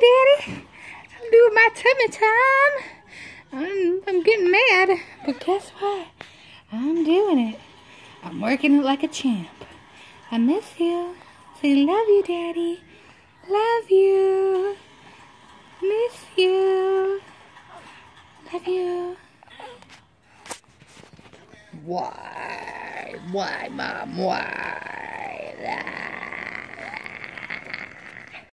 Daddy. I'm doing my tummy time. I'm, I'm getting mad, but guess what? I'm doing it. I'm working it like a champ. I miss you. Say love you, Daddy. Love you. Miss you. Love you. Why? Why, Mom? Why?